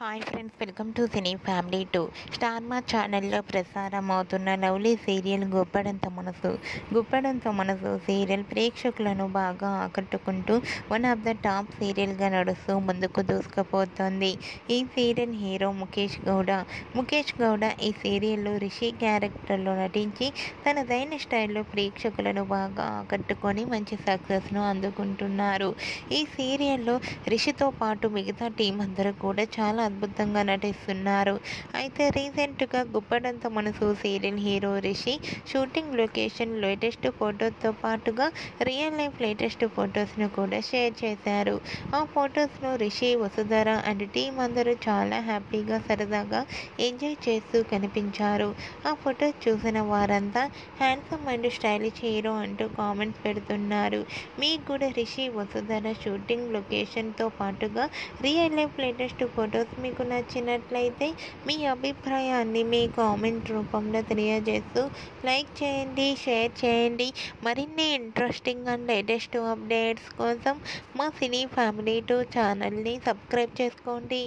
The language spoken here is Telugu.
Hi friends welcome to cine family two star Maa ఛానల్లో ప్రసారం అవుతున్న లవ్లీ సీరియల్ గుప్పడంత మనసు. గుప్పడంత మనసు సీరియల్ ప్రేక్షకులను బాగా ఆకట్టుకుంటూ వన్ ఆఫ్ ద టాప్ సీరియల్గా నడుస్తూ ముందుకు దూసుకుపోతుంది. ఈ సీరియల్ హీరో ముఖేష్ గౌడ. ముఖేష్ గౌడ ఈ సీరియల్లో రిషి క్యారెక్టర్లో నటించి తనదైన స్టైల్లో ప్రేక్షకులను బాగా ఆకట్టుకొని మంచి సక్సెస్ను అందుకుంటున్నారు. ఈ సీరియల్లో రిషితో పాటు మిగతా టీం అందరూ కూడా చాలా అద్భుతంగా నటిస్తున్నారు. అయితే రీసెంట్గా Guppedantha Manasu serial hero Rishi shooting location latest ఫొటోస్తో పాటుగా రియల్ లైఫ్ లేటెస్ట్ ఫొటోస్ను కూడా షేర్ చేశారు. ఆ ఫొటోస్ను రిషి వసుధర అండ్ టీం అందరూ చాలా హ్యాపీగా సరదాగా ఎంజాయ్ చేస్తూ కనిపించారు. ఆ ఫొటోస్ చూసిన వారంతా హ్యాండ్సమ్ అండ్ స్టైలిష్ హీరో అంటూ కామెంట్స్ పెడుతున్నారు. మీకు కూడా రిషి వసుధర షూటింగ్ లొకేషన్తో పాటుగా రియల్ లైఫ్ లేటెస్ట్ ఫొటోస్ మీకు నచ్చినట్లయితే మీ అభిప్రాయాన్ని మీ కామెంట్ రూపంలో తెలియజేస్తూ లైక్ చేయండి షేర్ చేయండి. మరిన్ని ఇంట్రెస్టింగ్ అండ్ లేటెస్ట్ అప్డేట్స్ కోసం మా సినీ ఫ్యామిలీ టూ ఛానల్ని సబ్స్క్రైబ్ చేసుకోండి.